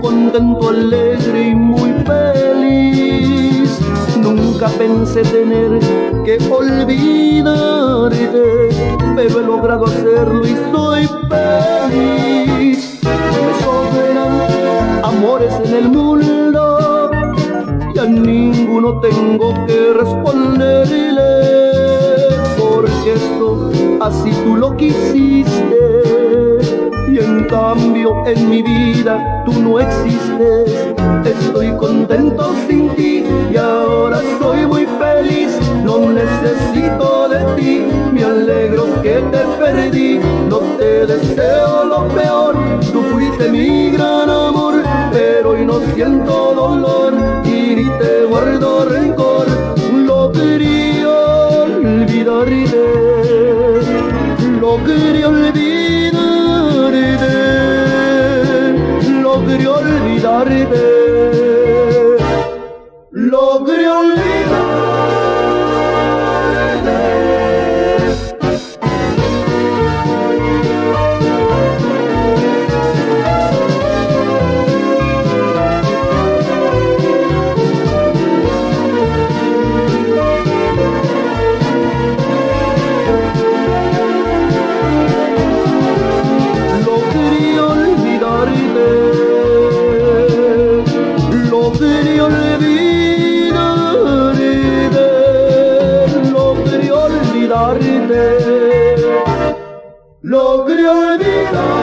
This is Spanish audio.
contento, alegre y muy feliz. Nunca pensé tener que olvidarte, pero he logrado hacerlo y soy feliz. Me sobran amores en el mundo y a ninguno tengo que responderle, porque esto así tú lo quisiste en cambio en mi vida tú no existes. Estoy contento sin ti y ahora soy muy feliz. No necesito de ti, me alegro que te perdí. No te deseo lo peor, tú fuiste mi gran amor, pero hoy no siento logré olvidarte, logré. Logré olvidar.